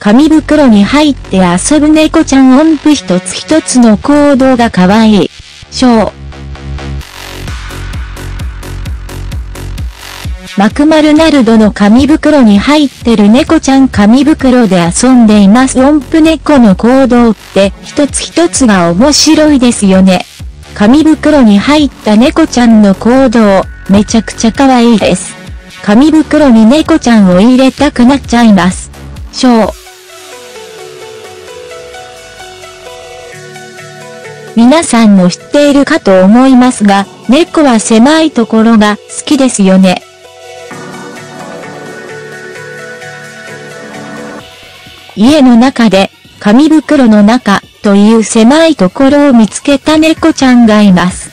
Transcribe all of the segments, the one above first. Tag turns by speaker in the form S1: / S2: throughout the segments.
S1: 紙袋に入って遊ぶ猫ちゃん音符一つ一つの行動が可愛い。小。マクマルナルドの紙袋に入ってる猫ちゃん紙袋で遊んでいます音符猫の行動って一つ一つが面白いですよね。紙袋に入った猫ちゃんの行動、めちゃくちゃ可愛いです。紙袋に猫ちゃんを入れたくなっちゃいます。小。皆さんも知っているかと思いますが、猫は狭いところが好きですよね。家の中で、紙袋の中という狭いところを見つけた猫ちゃんがいます。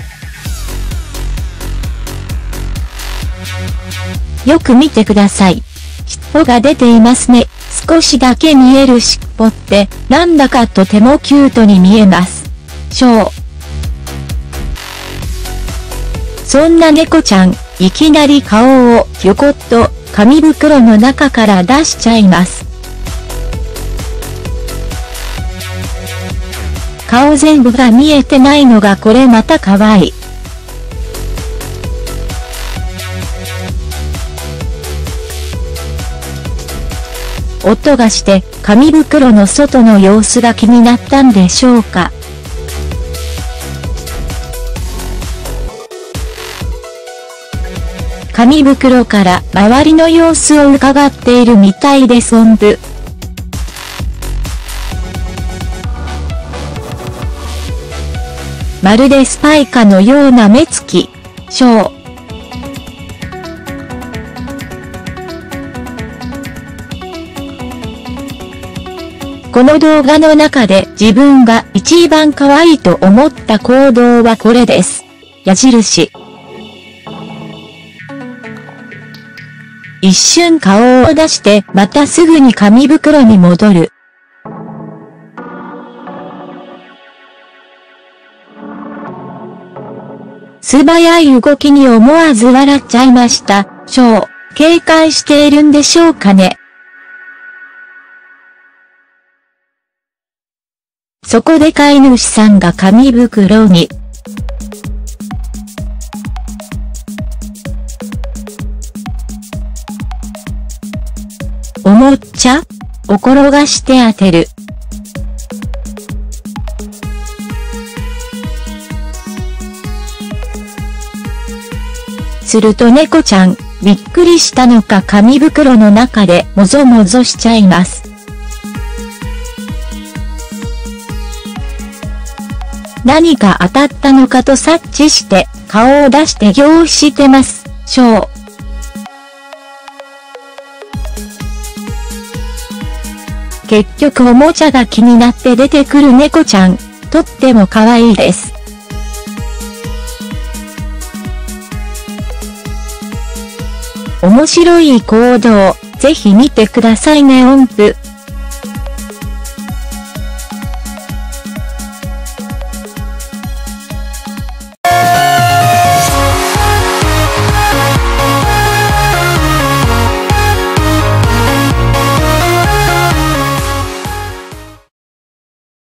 S1: よく見てください。尻尾が出ていますね。少しだけ見える尻尾って、なんだかとてもキュートに見えます。しょう。そんな猫ちゃん、いきなり顔をひょこっと紙袋の中から出しちゃいます。顔全部が見えてないのがこれまた可愛い。音がして紙袋の外の様子が気になったんでしょうか。紙袋から周りの様子を伺っているみたいです音符。まるでスパイカのような目つき、ショー。この動画の中で自分が一番可愛いと思った行動はこれです。矢印。一瞬顔を出して、またすぐに紙袋に戻る。素早い動きに思わず笑っちゃいました。ショー、警戒しているんでしょうかね。そこで飼い主さんが紙袋に、おもちゃを転がして当てる。すると猫ちゃん、びっくりしたのか紙袋の中でもぞもぞしちゃいます。何か当たったのかと察知して顔を出して行してます。しょう。結局おもちゃが気になって出てくる猫ちゃん、とっても可愛いです。面白い行動、ぜひ見てくださいね音符。